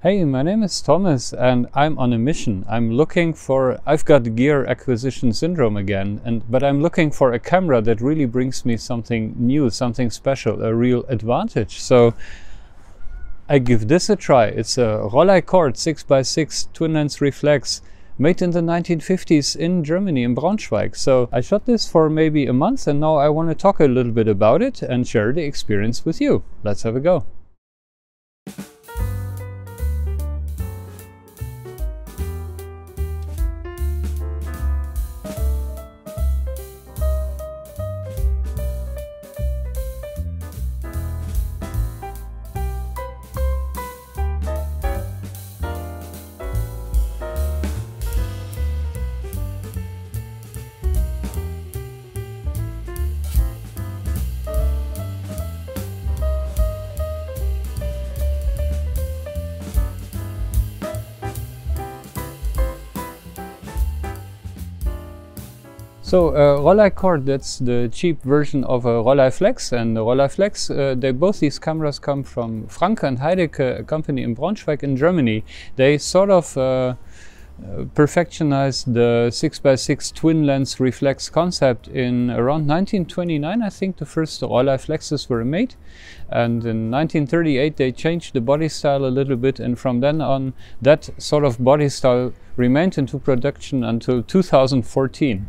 Hey, my name is Thomas and I'm on a mission. I'm looking for I've got gear acquisition syndrome again and but I'm looking for a camera that really brings me something new, something special, a real advantage. So I give this a try. It's a Rolleicord 6x6 twin lens reflex made in the 1950s in Germany, in Braunschweig. So I shot this for maybe a month and now I want to talk a little bit about it and share the experience with you. Let's have a go. So uh, Rolleicord, that's the cheap version of a Rolleiflex. And the Rolleiflex, uh, they, both these cameras come from Franke and Heidecke, a company in Braunschweig in Germany. They sort of uh, uh perfectionized the 6x6 twin lens reflex concept in around 1929 I think the first Rolleiflexes were made and in 1938 they changed the body style a little bit and from then on that sort of body style remained into production until 2014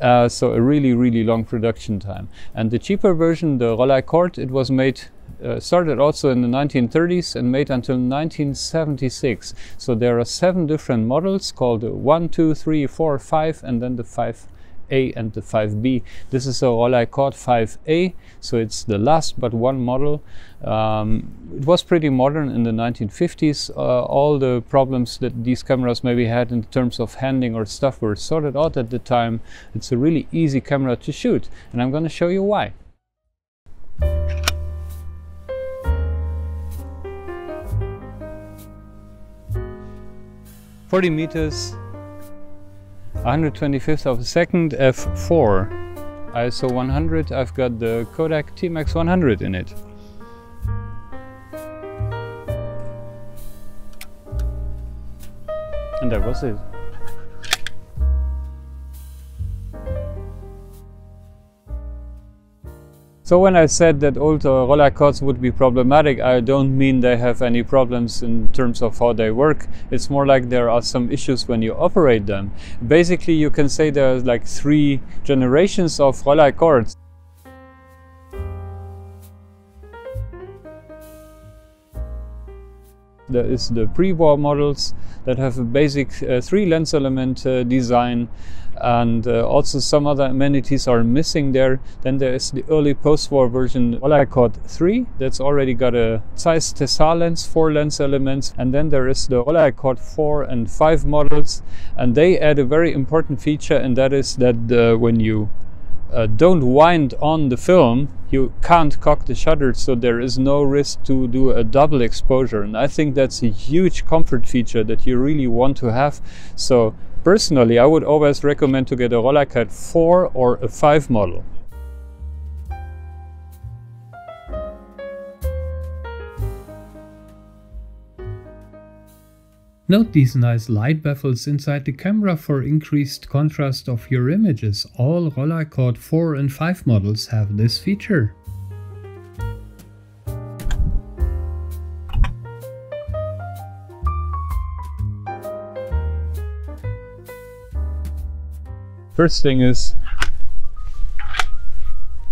uh, so a really, really long production time. And the cheaper version, the Rolleicord, it was made uh, started also in the 1930s and made until 1976. So there are seven different models called 1, 2, 3, 4, 5 and then the 5 a and the 5B. This is a Rolleicord 5A, so it's the last but one model. Um, it was pretty modern in the 1950s. Uh, all the problems that these cameras maybe had in terms of handling or stuff were sorted out at the time. It's a really easy camera to shoot, and I'm going to show you why. Forty meters 125th of a second f4 ISO 100 I've got the Kodak T-Max 100 in it. And that was it So when I said that old uh, cords would be problematic, I don't mean they have any problems in terms of how they work. It's more like there are some issues when you operate them. Basically, you can say there's like three generations of Rolleicords. There is the pre-war models that have a basic uh, three lens element uh, design and uh, also some other amenities are missing there. Then there is the early post-war version Cord 3 that's already got a Zeiss Tessar lens, four lens elements and then there is the Cord 4 and 5 models and they add a very important feature and that is that uh, when you uh, don't wind on the film, you can't cock the shutter, so there is no risk to do a double exposure. And I think that's a huge comfort feature that you really want to have. So personally, I would always recommend to get a Rollei 4 or a 5 model. Note these nice light baffles inside the camera for increased contrast of your images. All Rolleicord 4 and 5 models have this feature. First thing is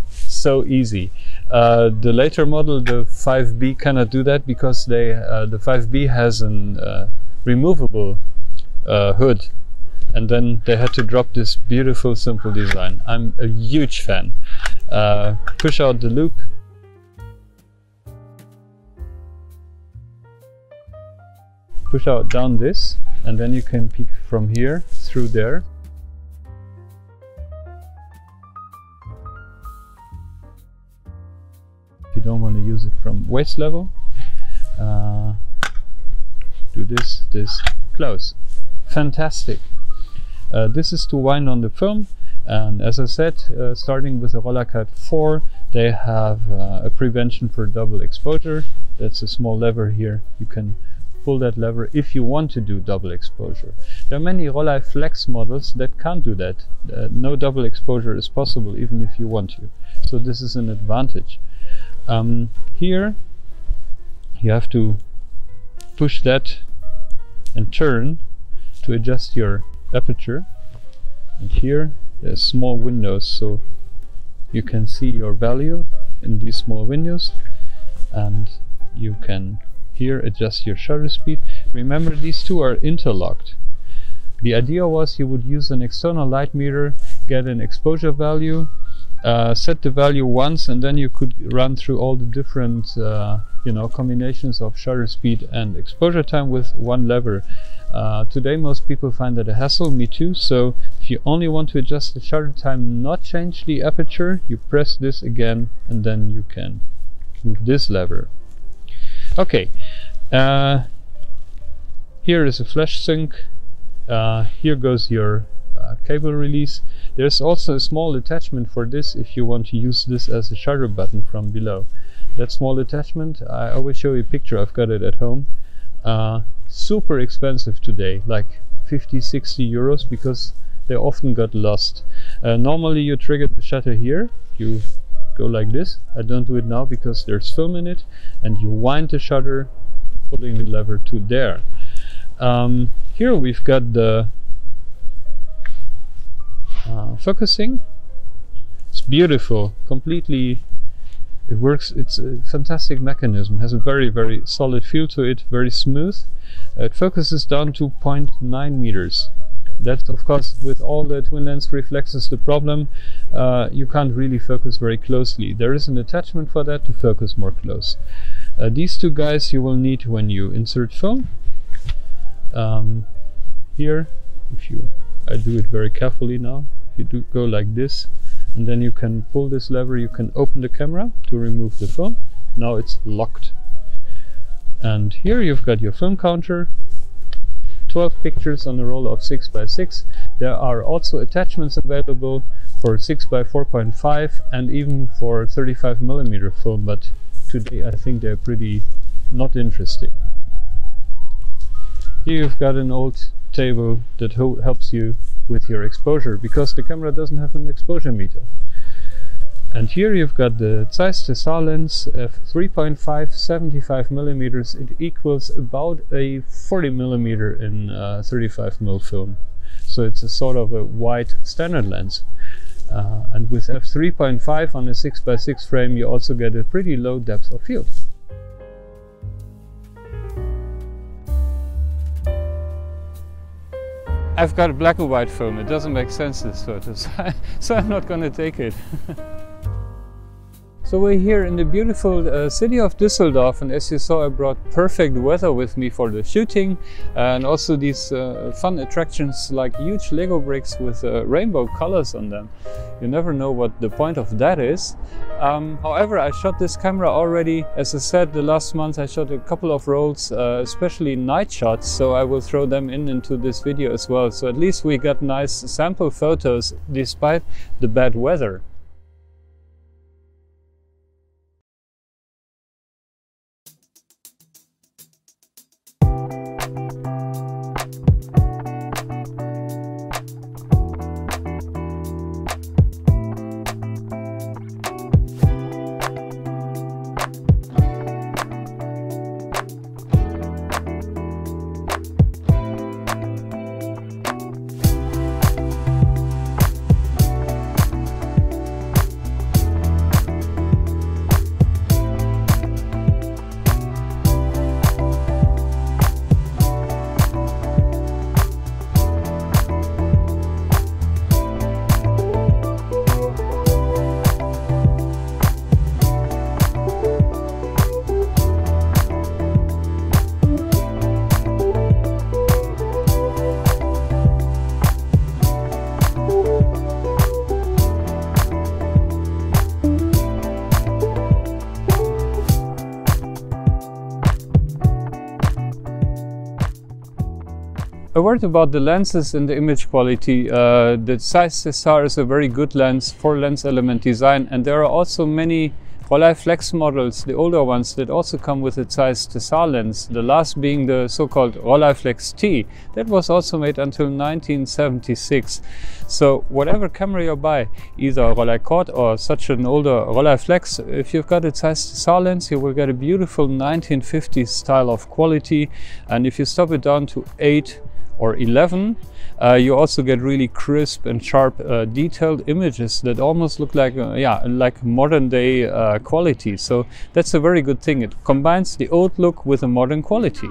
so easy. Uh, the later model, the 5B, cannot do that because they uh, the 5B has an uh, removable uh, hood. And then they had to drop this beautiful simple design. I'm a huge fan. Uh, push out the loupe. Push out down this and then you can peek from here through there you don't want to use it from waist level uh, do this, this, close. Fantastic. Uh, this is to wind on the film and as I said, uh, starting with the Rolleicord 4, they have uh, a prevention for double exposure. That's a small lever here. You can pull that lever if you want to do double exposure. There are many Rolleiflex models that can't do that. Uh, no double exposure is possible even if you want to. So this is an advantage. Um, here you have to push that and turn to adjust your aperture. And here there's small windows so you can see your value in these small windows. And you can here adjust your shutter speed. Remember these two are interlocked. The idea was you would use an external light meter get an exposure value uh, set the value once and then you could run through all the different uh, you know combinations of shutter speed and exposure time with one lever. Uh, today most people find that a hassle me too. So if you only want to adjust the shutter time not change the aperture you press this again and then you can move this lever. Okay uh, here is a flash sync. Uh, here goes your uh, cable release there's also a small attachment for this if you want to use this as a shutter button from below. That small attachment, I always show you a picture, I've got it at home. Uh, super expensive today, like 50, 60 euros because they often got lost. Uh, normally you trigger the shutter here, you go like this. I don't do it now because there's film in it and you wind the shutter pulling the lever to there. Um, here we've got the uh, focusing? It's beautiful completely it works it's a fantastic mechanism has a very very solid feel to it very smooth. Uh, it focuses down to 0.9 meters. That's of course with all the twin lens reflexes the problem uh, you can't really focus very closely. There is an attachment for that to focus more close. Uh, these two guys you will need when you insert film um, here if you I do it very carefully now. If you do go like this and then you can pull this lever you can open the camera to remove the film now it's locked. And here you've got your film counter 12 pictures on a roll of 6 by 6 there are also attachments available for 6 by 4.5 and even for 35 millimeter film but today I think they're pretty not interesting. Here you've got an old that helps you with your exposure because the camera doesn't have an exposure meter. And here you've got the Zeiss Tessar lens f 3.5 75 millimeters. It equals about a 40 millimeter in uh, 35 mm film. So it's a sort of a wide standard lens. Uh, and with f3.5 on a 6x6 frame you also get a pretty low depth of field. I've got a black and white film. It doesn't make sense, this photo, so I'm not going to take it. So we're here in the beautiful uh, city of Düsseldorf and as you saw I brought perfect weather with me for the shooting and also these uh, fun attractions like huge Lego bricks with uh, rainbow colors on them. You never know what the point of that is. Um, however, I shot this camera already. As I said, the last month I shot a couple of rolls, uh, especially night shots, so I will throw them in into this video as well. So at least we got nice sample photos despite the bad weather. A word about the lenses and the image quality. Uh, the Zeiss Tessar is a very good lens for lens element design and there are also many Rolleiflex models, the older ones that also come with a Zeiss Tessar lens, the last being the so-called Rolleiflex T, that was also made until 1976. So whatever camera you buy, either a Rolleicord or such an older Rolleiflex, if you've got a Zeiss Tessar lens, you will get a beautiful 1950s style of quality. And if you stop it down to 8 or 11, uh, you also get really crisp and sharp uh, detailed images that almost look like uh, yeah like modern day uh, quality. So that's a very good thing. It combines the old look with a modern quality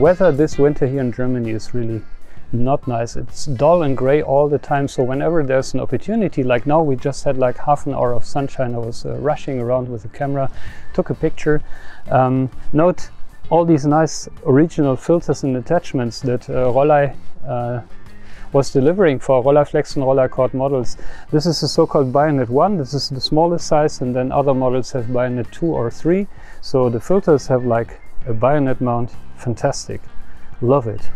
weather this winter here in Germany is really not nice. It's dull and gray all the time. So whenever there's an opportunity, like now we just had like half an hour of sunshine. I was uh, rushing around with the camera, took a picture. Um, note all these nice original filters and attachments that uh, Rollei uh, was delivering for Rolleiflex and Rolleicord models. This is the so-called Bayonet 1. This is the smallest size and then other models have Bayonet 2 or 3. So the filters have like a bayonet mount fantastic. Love it.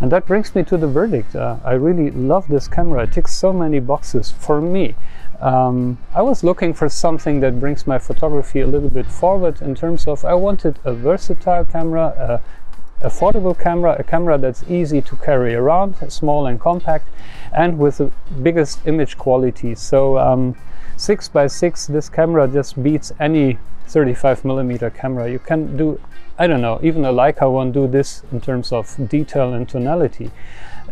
And that brings me to the verdict. Uh, i really love this camera. It ticks so many boxes for me. Um, I was looking for something that brings my photography a little bit forward in terms of I wanted a versatile camera, a affordable camera, a camera that's easy to carry around, small and compact, and with the biggest image quality. So um, 6 by 6 this camera just beats any 35 millimeter camera. You can do I don't know, even a Leica won't do this in terms of detail and tonality.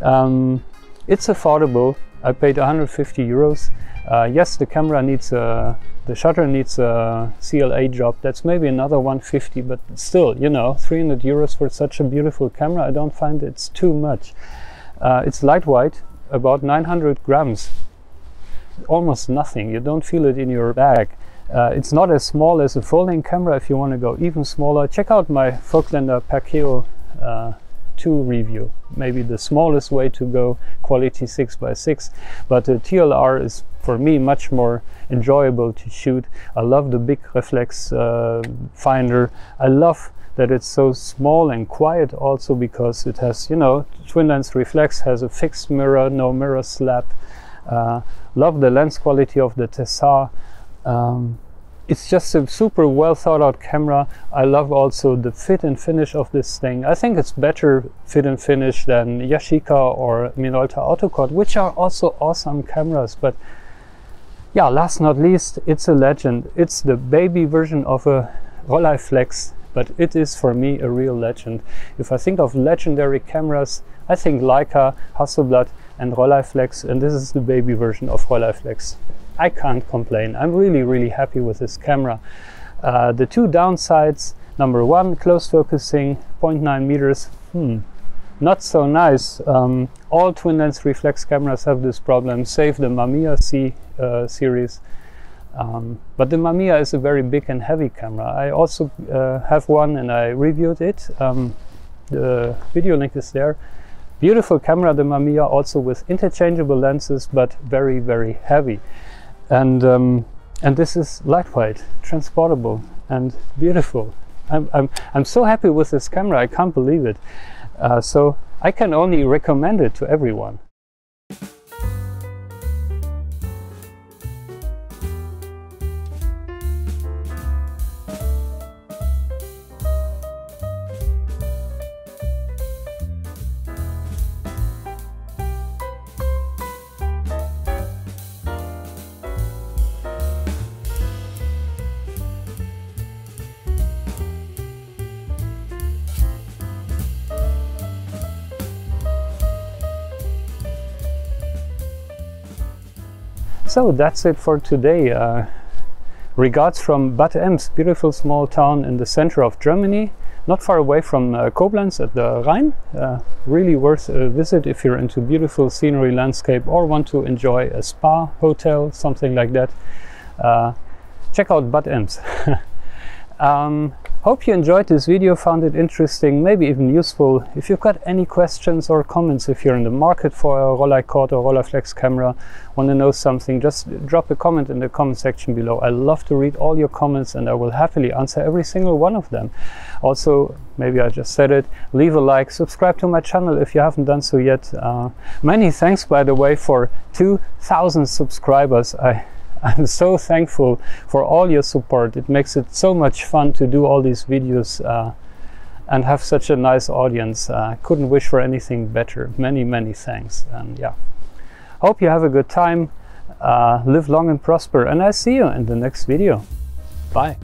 Um, it's affordable. I paid 150 euros. Uh, yes, the camera needs a, the shutter needs a CLA job. That's maybe another 150, but still, you know, 300 euros for such a beautiful camera, I don't find it's too much. Uh, it's lightweight, about 900 grams, almost nothing. You don't feel it in your bag. Uh, it's not as small as a folding camera if you want to go even smaller. Check out my Voigtlander Perkeo uh, 2 review. Maybe the smallest way to go, quality 6x6. But the TLR is for me much more enjoyable to shoot. I love the big reflex uh, finder. I love that it's so small and quiet also because it has, you know, twin lens reflex has a fixed mirror, no mirror slap. Uh, love the lens quality of the Tessar. Um, it's just a super well thought out camera. I love also the fit and finish of this thing. I think it's better fit and finish than Yashica or Minolta Autocord, which are also awesome cameras. But yeah, last not least, it's a legend. It's the baby version of a Rolleiflex, but it is for me a real legend. If I think of legendary cameras, I think Leica, Hasselblad, and Rolleiflex, and this is the baby version of Rolleiflex. I can't complain. I'm really, really happy with this camera. Uh, the two downsides, number one, close focusing, 0.9 meters, hmm, not so nice. Um, all twin lens reflex cameras have this problem, save the Mamiya C uh, series. Um, but the Mamiya is a very big and heavy camera. I also uh, have one and I reviewed it. Um, the video link is there. Beautiful camera, the Mamiya, also with interchangeable lenses, but very, very heavy and um, and this is lightweight, transportable, and beautiful. I'm, I'm, I'm so happy with this camera, I can't believe it. Uh, so I can only recommend it to everyone. So that's it for today. Uh, regards from Bad Ems, beautiful small town in the center of Germany, not far away from uh, Koblenz at the Rhine. Uh, really worth a visit if you're into beautiful scenery landscape or want to enjoy a spa hotel, something like that. Uh, check out Bad Ems. um, Hope you enjoyed this video, found it interesting, maybe even useful. If you've got any questions or comments, if you're in the market for a Rolleicord or Rolleiflex camera, want to know something, just drop a comment in the comment section below. I love to read all your comments and I will happily answer every single one of them. Also, maybe I just said it, leave a like, subscribe to my channel if you haven't done so yet. Uh, many thanks, by the way, for 2,000 subscribers. I I'm so thankful for all your support. It makes it so much fun to do all these videos uh, and have such a nice audience. Uh, couldn't wish for anything better. Many, many thanks. And yeah, hope you have a good time. Uh, live long and prosper. And I see you in the next video. Bye.